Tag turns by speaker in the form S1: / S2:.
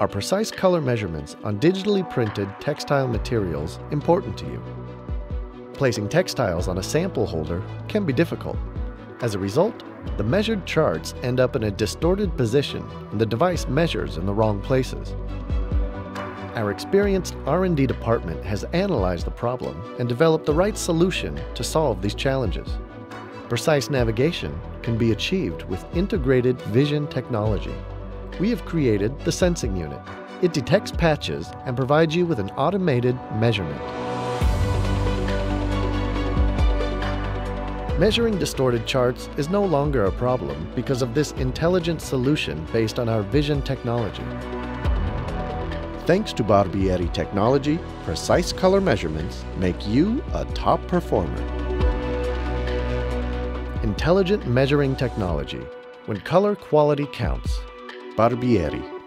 S1: Are precise color measurements on digitally printed textile materials important to you? Placing textiles on a sample holder can be difficult. As a result, the measured charts end up in a distorted position and the device measures in the wrong places. Our experienced R&D department has analyzed the problem and developed the right solution to solve these challenges. Precise navigation can be achieved with integrated vision technology. We have created the sensing unit. It detects patches and provides you with an automated measurement. Measuring distorted charts is no longer a problem because of this intelligent solution based on our vision technology. Thanks to Barbieri technology, precise color measurements make you a top performer. Intelligent measuring technology. When color quality counts. Barbieri.